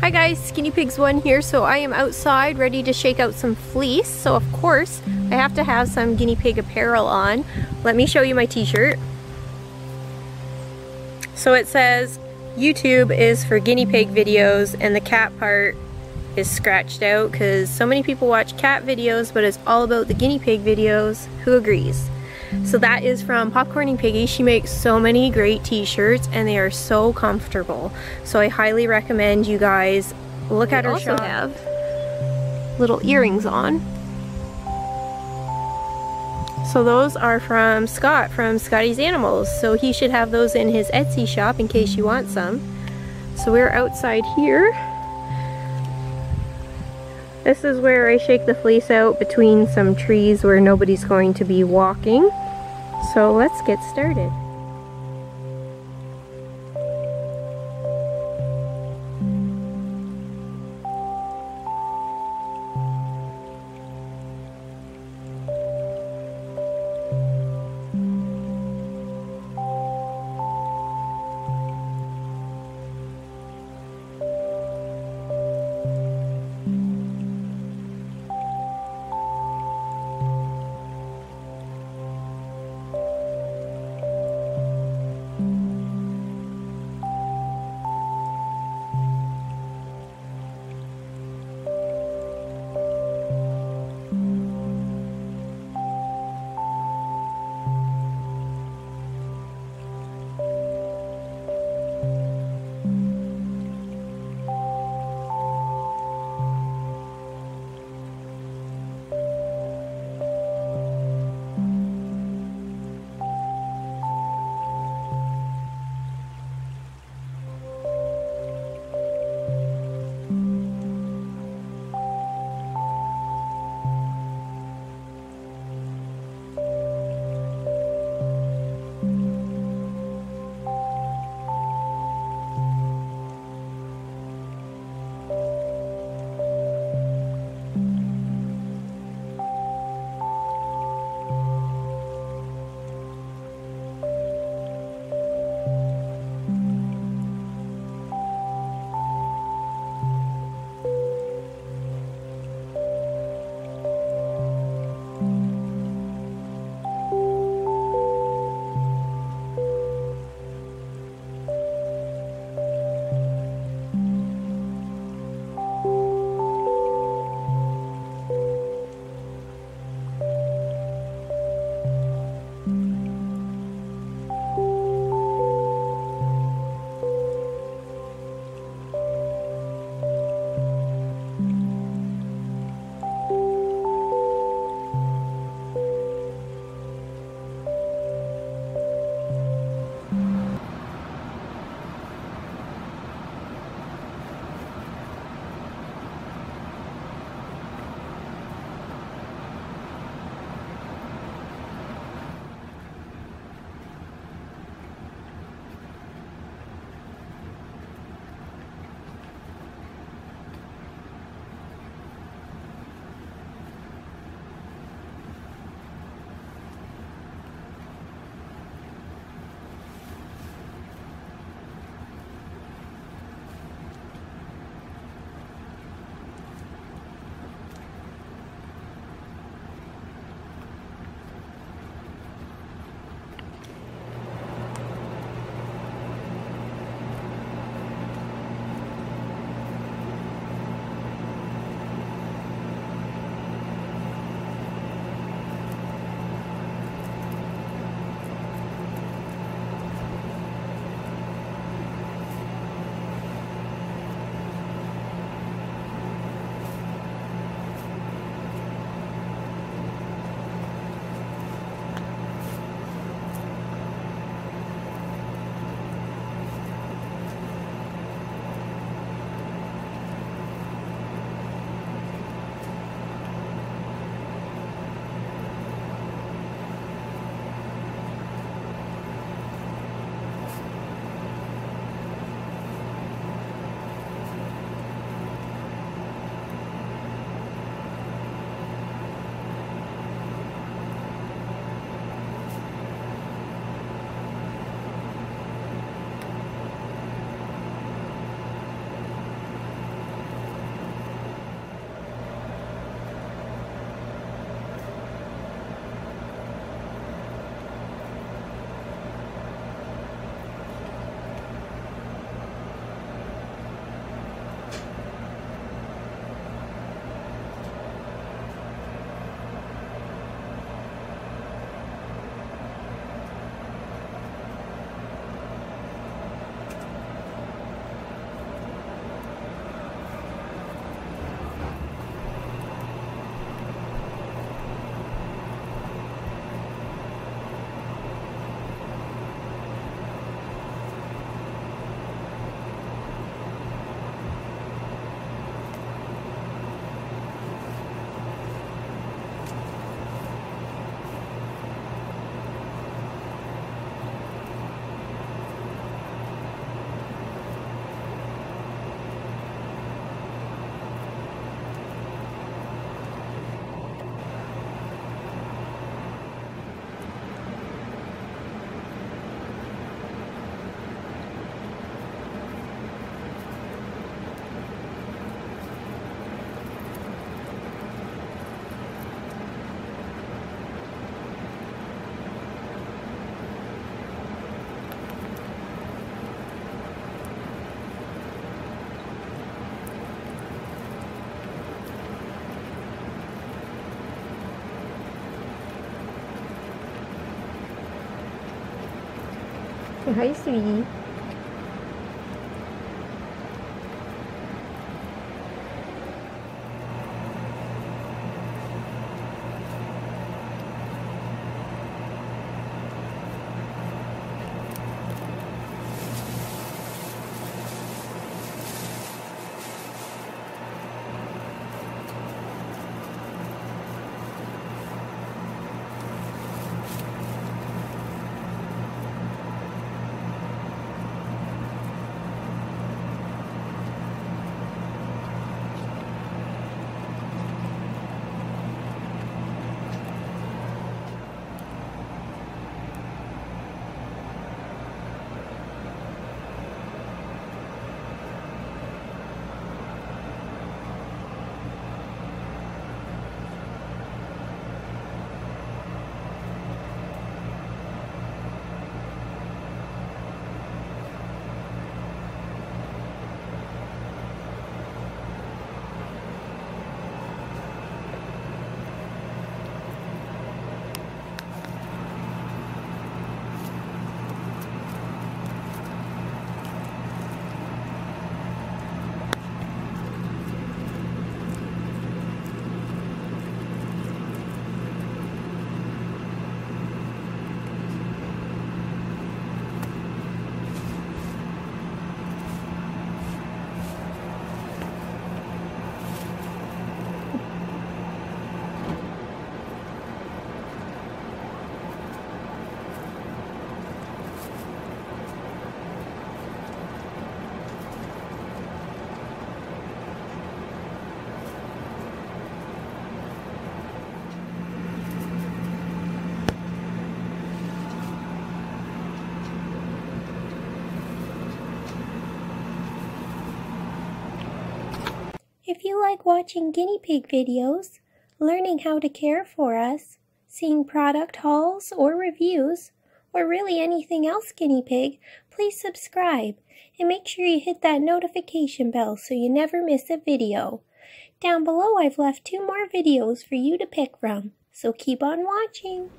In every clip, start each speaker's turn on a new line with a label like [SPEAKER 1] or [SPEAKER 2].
[SPEAKER 1] Hi guys, Skinny Pigs 1 here. So I am outside ready to shake out some fleece. So of course, I have to have some guinea pig apparel on. Let me show you my t-shirt. So it says, YouTube is for guinea pig videos and the cat part is scratched out because so many people watch cat videos but it's all about the guinea pig videos. Who agrees? So that is from Popcorning Piggy. She makes so many great t-shirts and they are so comfortable. So I highly recommend you guys look at her also shop. have little earrings on. So those are from Scott from Scotty's Animals. So he should have those in his Etsy shop in case you want some. So we're outside here. This is where I shake the fleece out between some trees where nobody's going to be walking. So let's get started. Hi, sweetie. If you like watching guinea pig videos, learning how to care for us, seeing product hauls or reviews, or really anything else guinea pig, please subscribe and make sure you hit that notification bell so you never miss a video. Down below I've left two more videos for you to pick from, so keep on watching.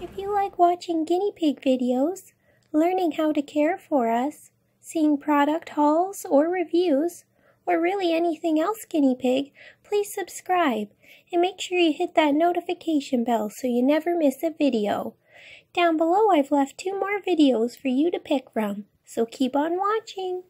[SPEAKER 1] If you like watching guinea pig videos, learning how to care for us, seeing product hauls or reviews, or really anything else guinea pig, please subscribe and make sure you hit that notification bell so you never miss a video. Down below I've left two more videos for you to pick from, so keep on watching.